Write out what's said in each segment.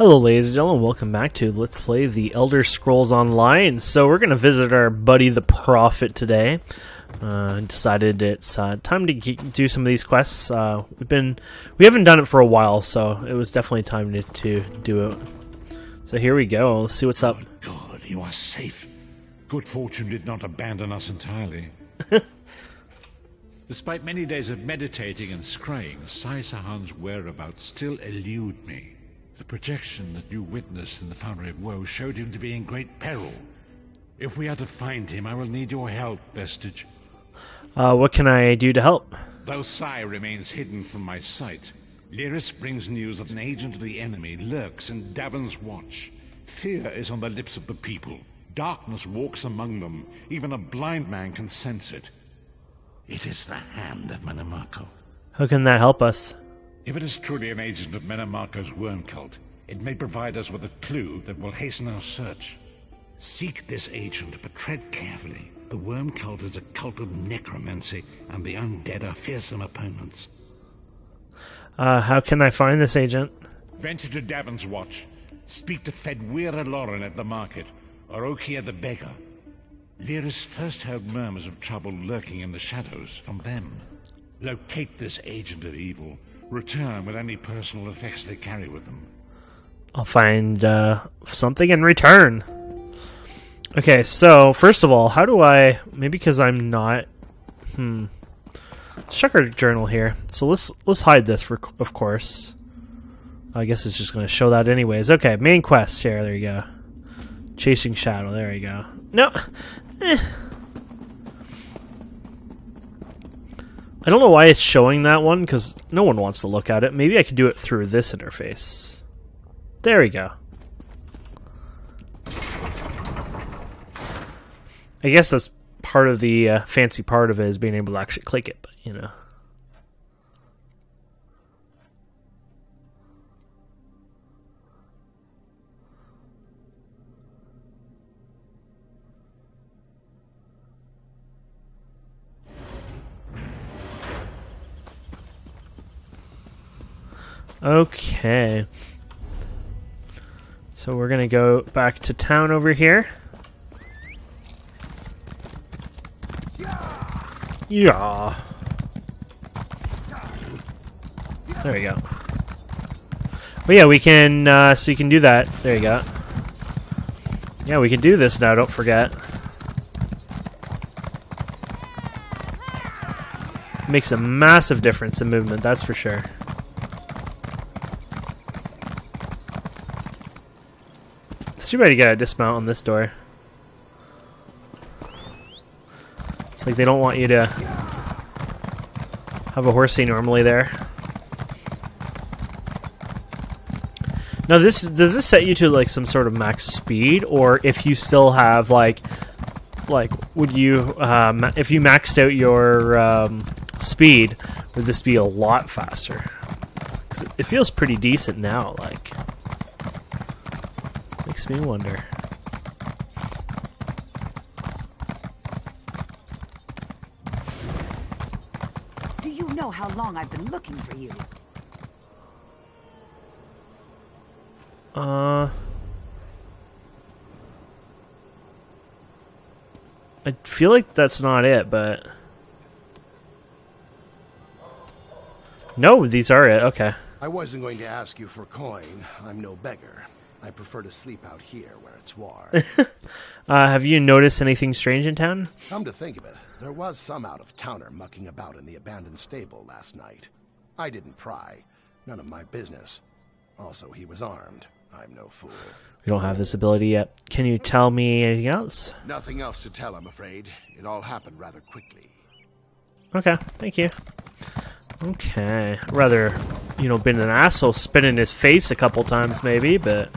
Hello, ladies and gentlemen. Welcome back to Let's Play the Elder Scrolls Online. So we're going to visit our buddy the Prophet today. Uh, decided it's uh, time to ge- do some of these quests. Uh, we've been we haven't done it for a while, so it was definitely time to, to do it. So here we go. Let's see what's up. God, you are safe. Good fortune did not abandon us entirely. Despite many days of meditating and scrying, Sai Sahan's whereabouts still elude me. The projection that you witnessed in the Foundry of Woe showed him to be in great peril. If we are to find him, I will need your help, Vestige. Uh, what can I do to help? Though Sai remains hidden from my sight, Lyris brings news that an agent of the enemy lurks in Davon's watch. Fear is on the lips of the people. Darkness walks among them. Even a blind man can sense it. It is the hand of Mannimarco. How can that help us? If it is truly an agent of Mannimarco's worm cult, it may provide us with a clue that will hasten our search. Seek this agent, but tread carefully. The worm cult is a cult of necromancy, and the undead are fearsome opponents. Uh, how can I find this agent? Venture to Davon's Watch. Speak to Fedwira Lauren at the market, or Okia the beggar. Lyris first heard murmurs of trouble lurking in the shadows from them. Locate this agent of evil. Return with any personal effects they carry with them. I'll find uh, something in return. Okay, so first of all, how do I? Maybe because I'm not. Hmm. Let's check our journal here. So let's let's hide this for, of course. I guess it's just going to show that anyways. Okay, main quest here. There you go. Chasing shadow. There you go. No. Eh. I don't know why it's showing that one because no one wants to look at it. Maybe I could do it through this interface. There we go. I guess that's part of the uh, fancy part of it is being able to actually click it, but you know. Okay. So we're going to go back to town over here. Yeah. There we go. But yeah, we can, uh, so you can do that. There you go. Yeah, we can do this now, don't forget. Makes a massive difference in movement, that's for sure. It's too bad you gotta dismount on this door. It's like they don't want you to have a horsey normally there. Now, this does this set you to like some sort of max speed, or if you still have like, like, would you um, if you maxed out your um, speed, would this be a lot faster? 'Cause it feels pretty decent now. Like, makes me wonder. Do you know how long I've been looking for you? Uh. I feel like that's not it, but. No, these are it. Okay. I wasn't going to ask you for coin. I'm no beggar. I prefer to sleep out here where it's warm. Uh, have you noticed anything strange in town? Come to think of it, there was some out of towner mucking about in the abandoned stable last night. I didn't pry. None of my business. Also, he was armed. I'm no fool. We don't have this ability yet. Can you tell me anything else? Nothing else to tell, I'm afraid. It all happened rather quickly. Okay, thank you. Okay, rather, you know, been an asshole spinning his face a couple times, maybe, but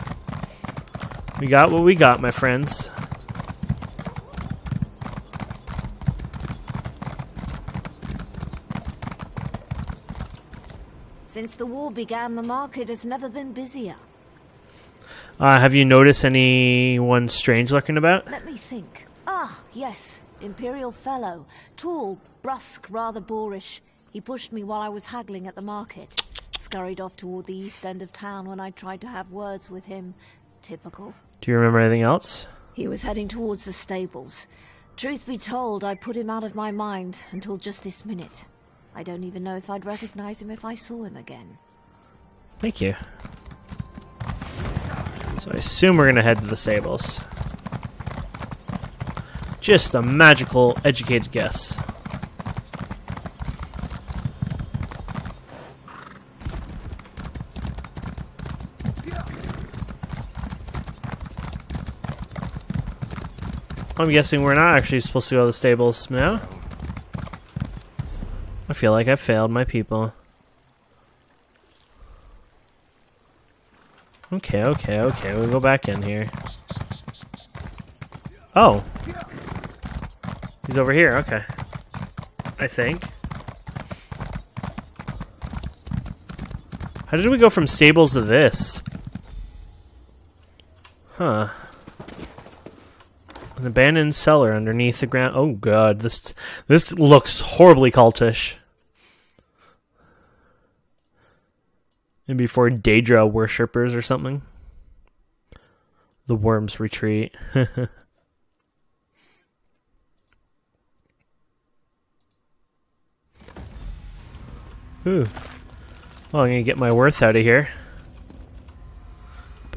we got what we got, my friends. Since the war began, the market has never been busier. Uh, have you noticed anyone strange lurking about? Let me think. Ah, yes. Imperial fellow. Tall, brusque, rather boorish. He pushed me while I was haggling at the market. scurried off toward the east end of town when I tried to have words with him. Typical. Do you remember anything else? He was heading towards the stables. Truth be told, I put him out of my mind until just this minute. I don't even know if I'd recognize him if I saw him again. Thank you. So I assume we're gonna head to the stables. Just a magical, educated guess. I'm guessing we're not actually supposed to go to the stables now. I feel like I failed my people. Okay, okay, okay. We'll go back in here. Oh. He's over here, okay. I think. How did we go from stables to this? Huh. An abandoned cellar underneath the ground. Oh god, this this looks horribly cultish. Maybe for Daedra worshippers or something. The worms retreat. Ooh. Well, I'm gonna get my worth out of here.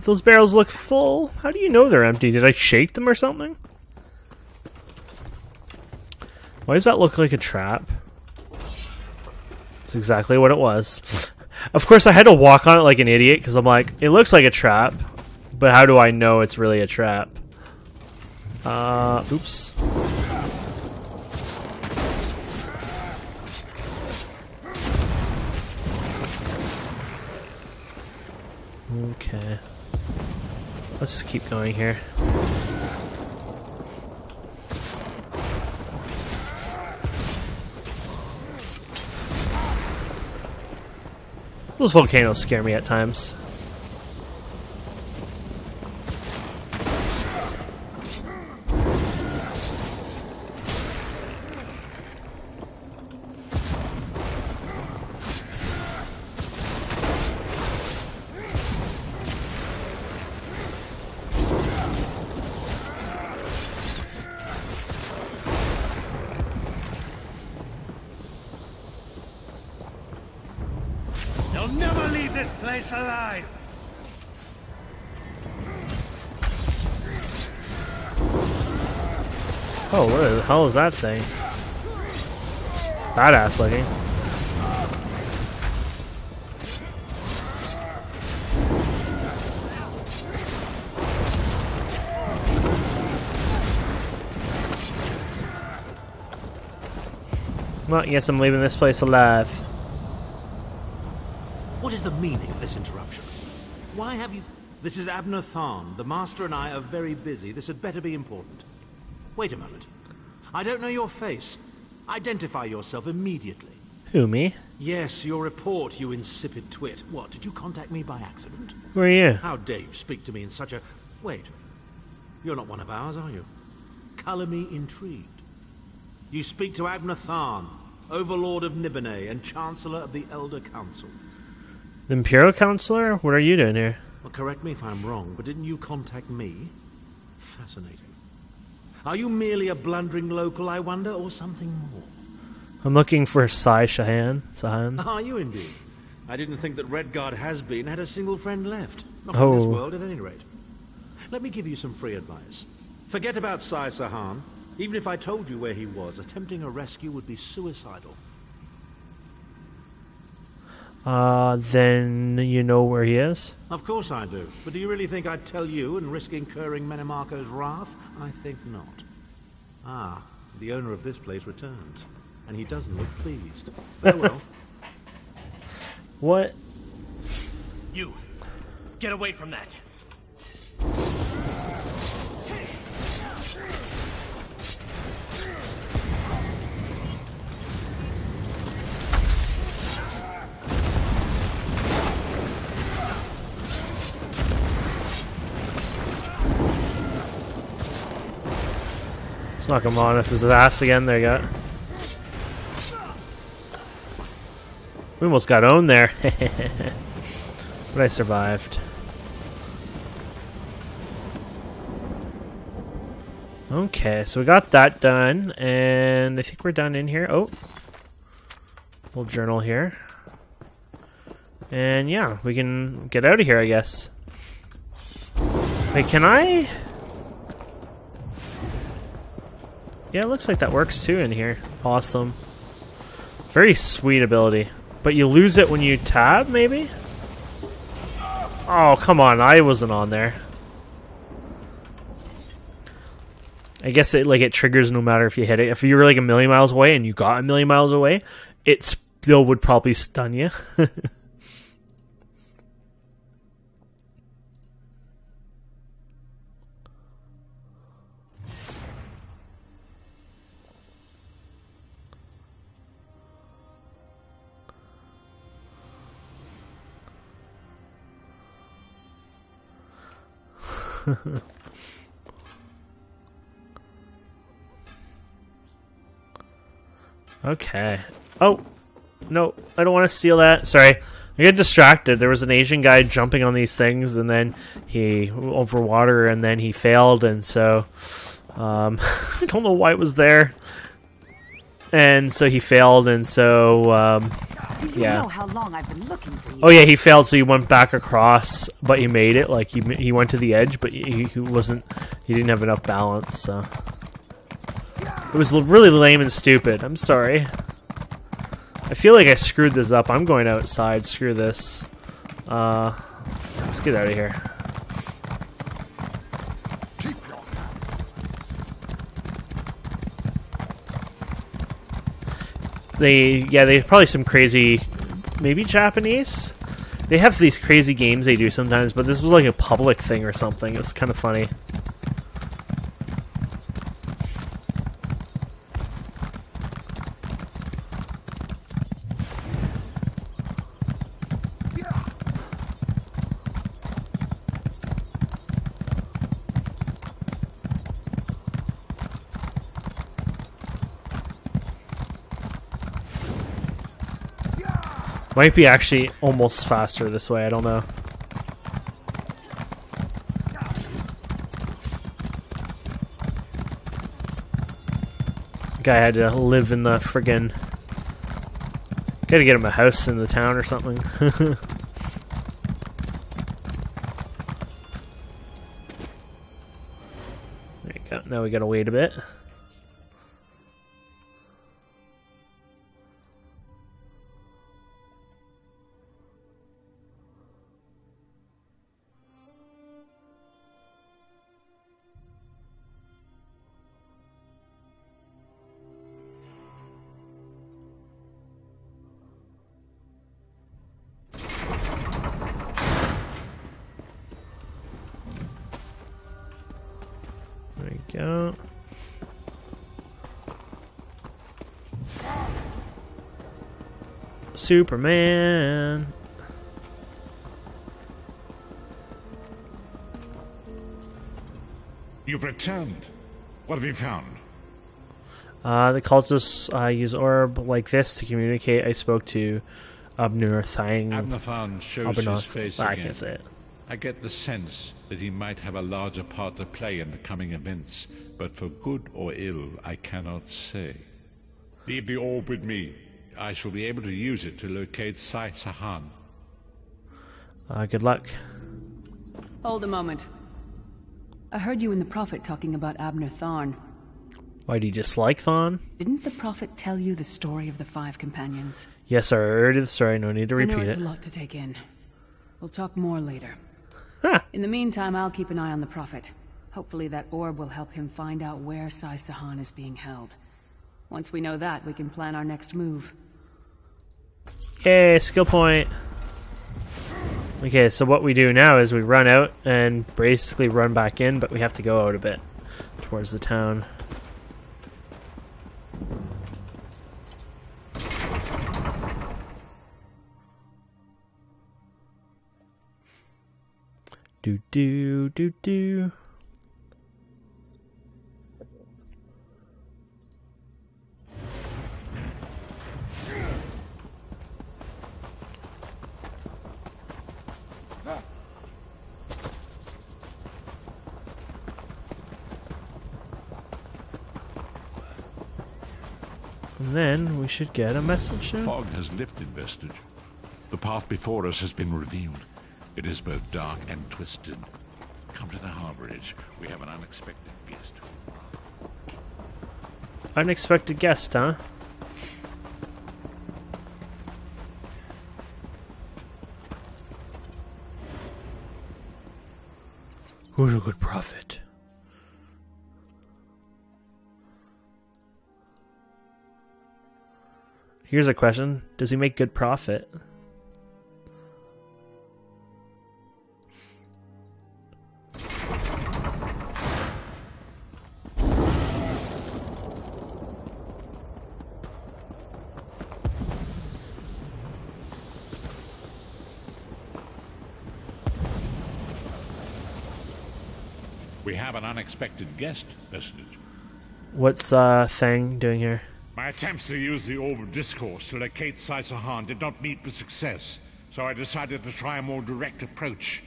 Those barrels look full. How do you know they're empty? Did I shake them or something? Why does that look like a trap? It's exactly what it was. Of course, I had to walk on it like an idiot because I'm like, it looks like a trap, but how do I know it's really a trap? Uh, oops. Okay. Let's keep going here. Those volcanoes scare me at times. Place alive! Oh, what the hell is that thing? Badass looking. Well, yes, I'm leaving this place alive. What is the meaning of this interruption? Why have you... This is Abnur Tharn. The Master and I are very busy. This had better be important. Wait a moment. I don't know your face. Identify yourself immediately. Who, me? Yes, your report, you insipid twit. What, did you contact me by accident? Who are you? How dare you speak to me in such a... Wait. You're not one of ours, are you? Color me intrigued. You speak to Abnur Tharn, Overlord of Nibene and Chancellor of the Elder Council. The Imperial Counselor? What are you doing here? Well, correct me if I'm wrong, but didn't you contact me? Fascinating. Are you merely a blundering local, I wonder, or something more? I'm looking for Sai Shahan. Sahan. Are you indeed? I didn't think that Redguard has been had a single friend left. Not in this Oh. world, at any rate. Let me give you some free advice. Forget about Sai Sahan. Even if I told you where he was, attempting a rescue would be suicidal. Uh, then you know where he is? Of course I do. But do you really think I'd tell you and risk incurring Mannimarco's wrath? I think not. Ah, the owner of this place returns. And he doesn't look pleased. Farewell. What? You, get away from that. Let's knock him on if his ass again. There you go. We almost got owned there. but I survived. Okay, so we got that done, and I think we're done in here. Oh, little journal here. And yeah, we can get out of here, I guess. Wait, can I? Yeah, it looks like that works too in here. Awesome. Very sweet ability. But you lose it when you tab, maybe? Oh, come on. I wasn't on there. I guess it like it triggers no matter if you hit it. If you were like a million miles away and you got a million miles away, it still would probably stun you. okay. Oh, no, I don't want to steal that. Sorry. I get distracted. There was an Asian guy jumping on these things, and then he over water, and then he failed, and so um, I don't know why it was there. And so he failed, and so um, Yeah. know how long I've been looking for you. Oh yeah, he failed, so he went back across, but he made it. Like he he went to the edge, but he, he wasn't. He didn't have enough balance. So it was really lame and stupid. I'm sorry. I feel like I screwed this up. I'm going outside. Screw this. Uh, let's get out of here. They yeah, they probably some crazy maybe Japanese. They have these crazy games they do sometimes, but this was like a public thing or something. It was kind of funny. Might be actually almost faster this way. I don't know. Guy had to live in the friggin' Gotta get him a house in the town or something. there you go. Now we gotta wait a bit. Superman. You've returned. What have you found? Uh, the cultists uh, use orb like this to communicate. I spoke to Abnur Thang. Abnathan shows his face Ah, I again. can't say it. I get the sense that he might have a larger part to play in the coming events, but for good or ill, I cannot say. Leave the orb with me. I shall be able to use it to locate Sai Sahan. Uh, good luck. Hold a moment. I heard you and the Prophet talking about Abnur Tharn. Why do you dislike Tharn? Didn't the Prophet tell you the story of the five companions? Yes, I heard the story. No need to I know it's it. a lot to take in. We'll talk more later. Ha! In the meantime, I'll keep an eye on the Prophet. Hopefully that orb will help him find out where Sai Sahan is being held. Once we know that, we can plan our next move. Yay, skill point. Okay, so what we do now is we run out and basically run back in, but we have to go out a bit towards the town. Do do do do. We should get a message The fog has lifted, Vestige. The path before us has been revealed. It is both dark and twisted. Come to the harbor edge. We have an unexpected guest. Unexpected guest, huh? Who's a good prophet? Here's a question. Does he make good profit? We have an unexpected guest, Vestige. What's uh Thang doing here? My attempts to use the Orb of Discourse to locate Sai Sahan did not meet with success, so I decided to try a more direct approach.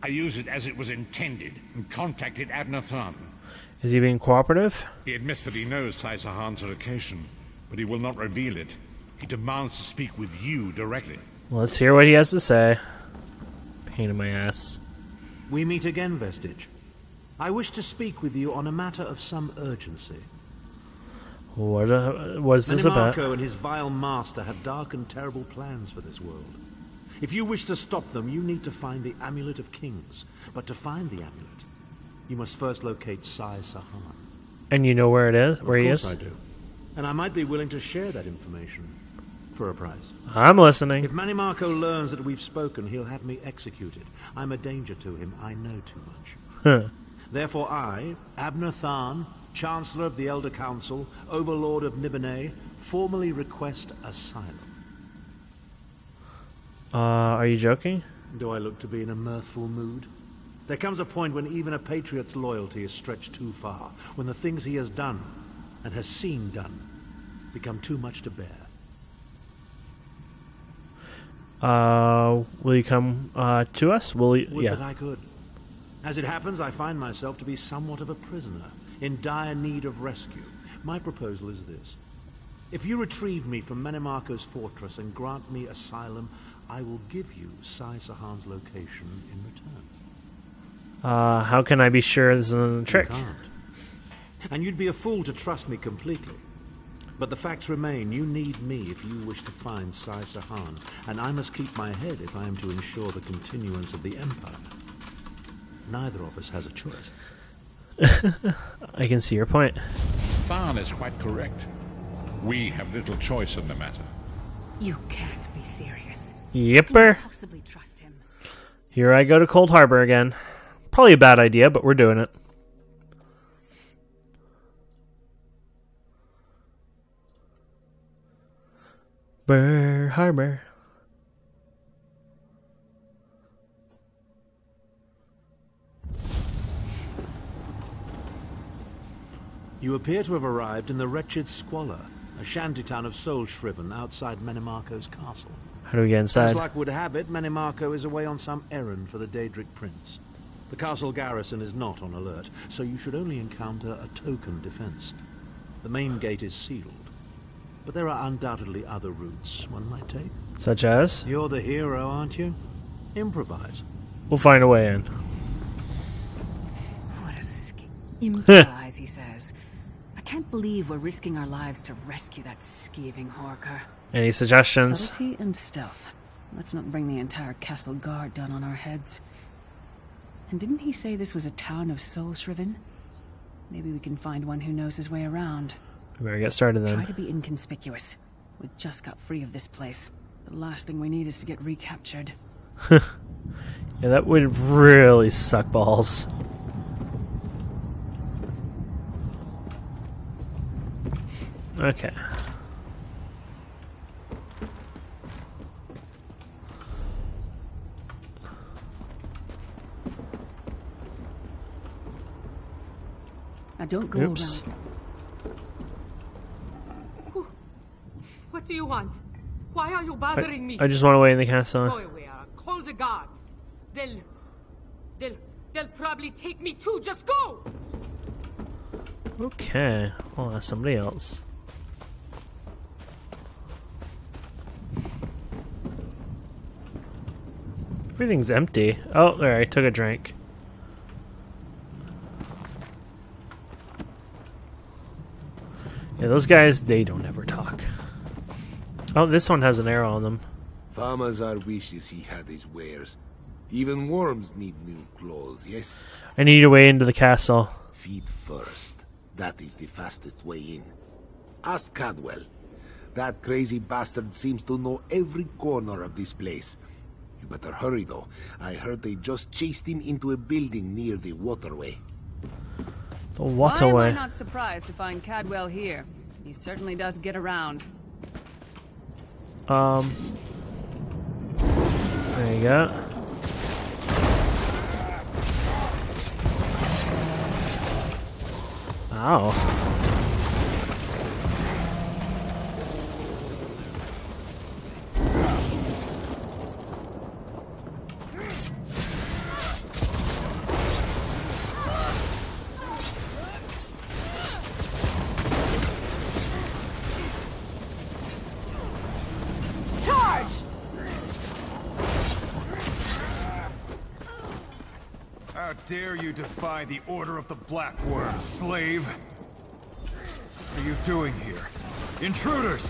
I used it as it was intended and contacted Abnur Tharn. Is he being cooperative? He admits that he knows Sai Sahan's location, but he will not reveal it. He demands to speak with you directly. Let's hear what he has to say. Pain in my ass. We meet again, Vestige. I wish to speak with you on a matter of some urgency. What uh, what is this about? And his vile master have dark and terrible plans for this world. If you wish to stop them, you need to find the Amulet of Kings. But to find the amulet, you must first locate Sai Sahan. And you know where it is? Where of he course is? I do. And I might be willing to share that information for a price. I'm listening. If Mannimarco learns that we've spoken, he'll have me executed. I'm a danger to him. I know too much. Huh. Therefore I, Abnur Tharn, Chancellor of the Elder Council, Overlord of Nibene, formally request asylum. Uh, are you joking? Do I look to be in a mirthful mood? There comes a point when even a patriot's loyalty is stretched too far, when the things he has done, and has seen done, become too much to bear. Uh, will you come uh, to us? Will you? Would that I could. As it happens, I find myself to be somewhat of a prisoner, in dire need of rescue. My proposal is this. If you retrieve me from Mannimarco's fortress and grant me asylum, I will give you Sai Sahan's location in return. Uh, how can I be sure this isn't a You trick? can't. And you'd be a fool to trust me completely. But the facts remain, you need me if you wish to find Sai Sahan, and I must keep my head if I am to ensure the continuance of the Empire. Neither of us has a choice. I can see your point. Tharn is quite correct. We have little choice in the matter. You can't be serious. Yipper. Possibly trust him. Here I go to Coldharbour again. Probably a bad idea, but we're doing it. Burr Harbor. You appear to have arrived in the wretched Squalor, a shantytown of Soul Shriven outside Mannimarco's castle. How do we get inside? As luck would have it, Menimarco is away on some errand for the Daedric Prince. The castle garrison is not on alert, so you should only encounter a token defense. The main gate is sealed, but there are undoubtedly other routes one might take. Such as? You're the hero, aren't you? Improvise. We'll find a way in. What a sk- Improvise, he says. I can't believe we're risking our lives to rescue that skeeving Horker. Any suggestions? Subtlety and stealth. Let's not bring the entire castle guard down on our heads. And didn't he say this was a town of soul shriven? Maybe we can find one who knows his way around. We better get started then. Try to be inconspicuous. We just got free of this place. The last thing we need is to get recaptured. Yeah, that would really suck balls. Okay. I don't go Oops. around. What do you want? Why are you bothering me? I just want to wait in the castle. Go away. Call the guards. They'll... They'll... They'll probably take me too. Just go! Okay. I'll ask somebody else. Everything's empty. Oh, there, I took a drink. Yeah, those guys, they don't ever talk. Oh, this one has an arrow on them. Farmazar wishes he had his wares. Even worms need new clothes, yes? I need a way into the castle. Feed first. That is the fastest way in. Ask Cadwell. That crazy bastard seems to know every corner of this place. You better hurry, though. I heard they just chased him into a building near the waterway. The Why am I waterway. not surprised to find Cadwell here? He certainly does get around. Um. There you go. Ow. Dare you defy the Order of the Black Worm, slave? What are you doing here? Intruders!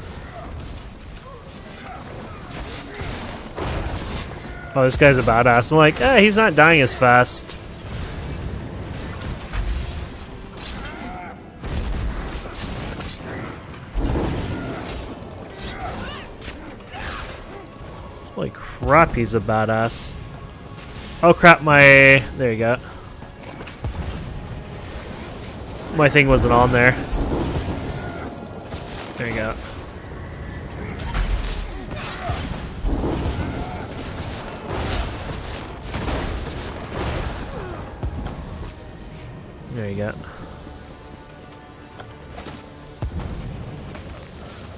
Oh, this guy's a badass. I'm like, eh, he's not dying as fast. Holy crap, he's a badass. Oh crap, my... There you go. My thing wasn't on there. There you go. There you go.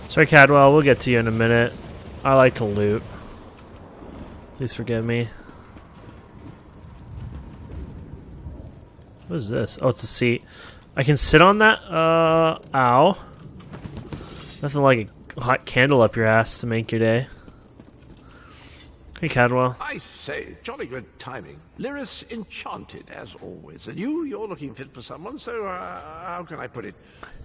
Sorry, Cadwell. We'll get to you in a minute. I like to loot. Please forgive me. What is this? Oh, it's a seat. I can sit on that? Uh, ow. Nothing like a hot candle up your ass to make your day. Hey, Cadwell. I say, jolly good timing. Lyris enchanted, as always. And you, you're looking fit for someone, so uh, how can I put it?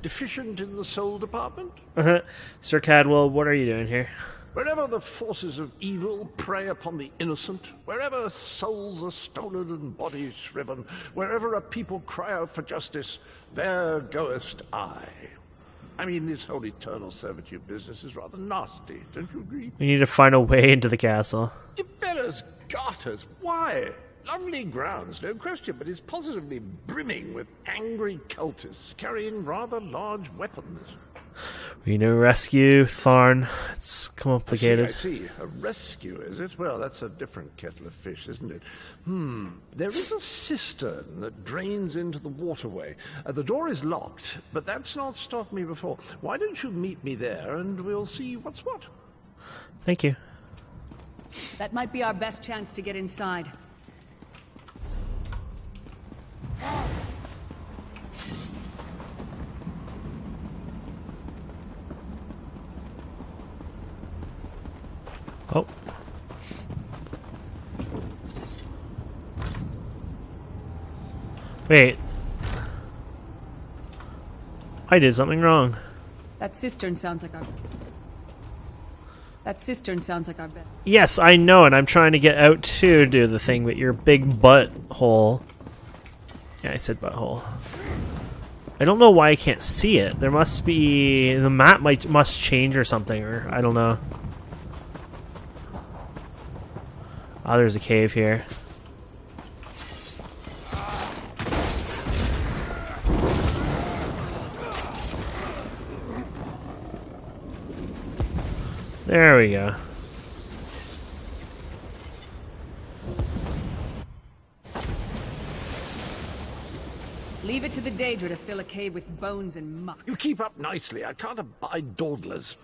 Deficient in the soul department? Sir Cadwell, what are you doing here? Wherever the forces of evil prey upon the innocent, wherever souls are stolen and bodies shriven, wherever a people cry out for justice, there goest I. I mean, this whole eternal servitude business is rather nasty, don't you agree? We need to find a way into the castle. Gebellas garters, why? Lovely grounds, no question, but it's positively brimming with angry cultists carrying rather large weapons. We need to rescue Tharn. It's I complicated. see, I see. A rescue, is it? Well, that's a different kettle of fish, isn't it? Hmm. There is a cistern that drains into the waterway. Uh, the door is locked, but that's not stopped me before. Why don't you meet me there and we'll see what's what? Thank you. That might be our best chance to get inside. Wait. I did something wrong. That cistern sounds like our. That cistern sounds like our best. Yes, I know and I'm trying to get out to do the thing with your big butt hole. Yeah, I said butthole. I don't know why I can't see it. There must be the map might must change or something, or I don't know. Ah, there's a cave here. There we go. Leave it to the Daedra to fill a cave with bones and muck. You keep up nicely. I can't abide dawdlers.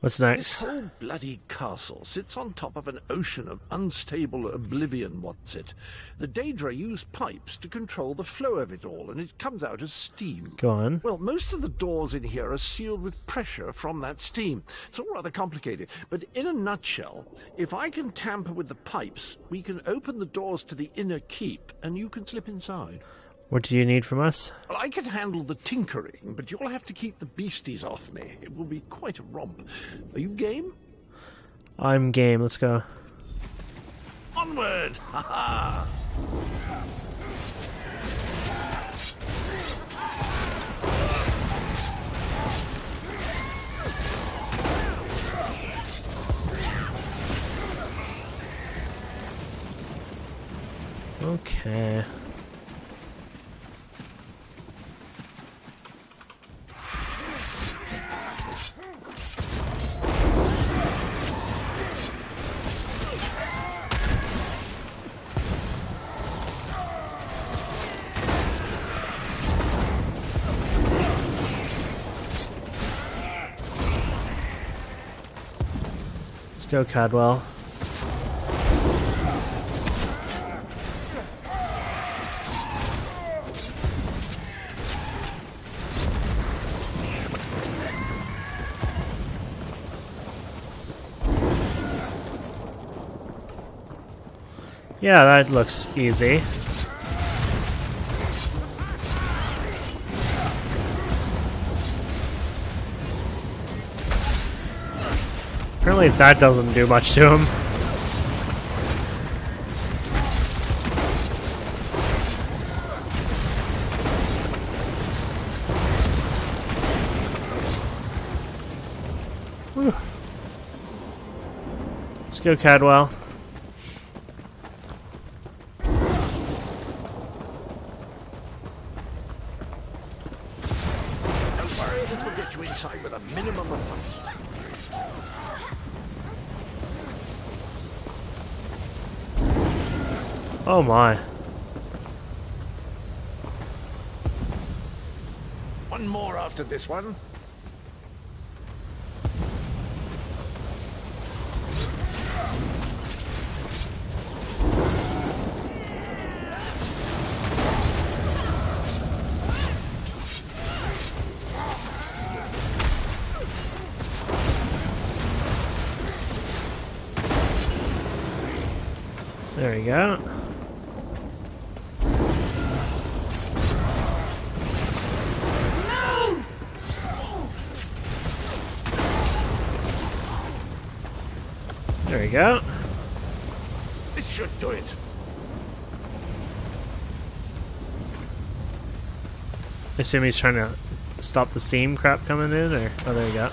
What's next? This whole bloody castle sits on top of an ocean of unstable oblivion, what's it? The Daedra use pipes to control the flow of it all, and it comes out as steam. Go on. Well, most of the doors in here are sealed with pressure from that steam. It's all rather complicated, but in a nutshell, if I can tamper with the pipes, we can open the doors to the inner keep, and you can slip inside. What do you need from us? Well, I can handle the tinkering, but you'll have to keep the beasties off me. It will be quite a romp. Are you game? I'm game. Let's go. Onward! Ha ha! Go, Cadwell. Yeah, that looks easy. Apparently that doesn't do much to him. Whew. Let's go, Cadwell. Oh my. One more after this one. There we go. I assume he's trying to stop the steam crap coming in, or oh, there you go.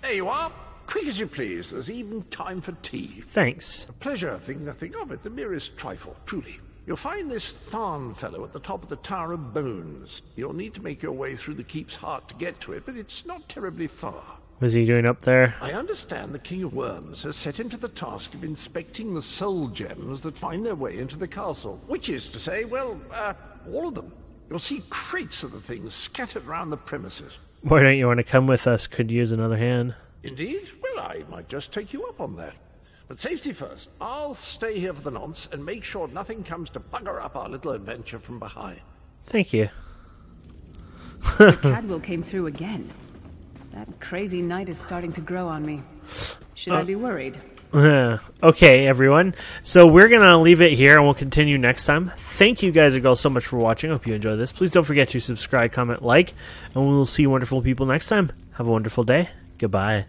There you are. Quick as you please. There's even time for tea. Thanks. A pleasure, think nothing of it. The merest trifle, truly. You'll find this Tharn fellow at the top of the Tower of Bones. You'll need to make your way through the keep's heart to get to it, but it's not terribly far. What's he doing up there? I understand the King of Worms has set him to the task of inspecting the soul gems that find their way into the castle. Which is to say, well, uh, all of them. You'll see crates of the things scattered around the premises. Why don't you want to come with us? Could use another hand. Indeed? Well, I might just take you up on that. But safety first. I'll stay here for the nonce and make sure nothing comes to bugger up our little adventure from behind. Thank you. Cadwell came through again. That crazy knight is starting to grow on me. Should I Uh, be worried? okay, everyone. So we're gonna leave it here, and we'll continue next time. Thank you guys and girls so much for watching. Hope you enjoyed this. Please don't forget to subscribe, comment, like, and we will see wonderful people next time. Have a wonderful day. Goodbye.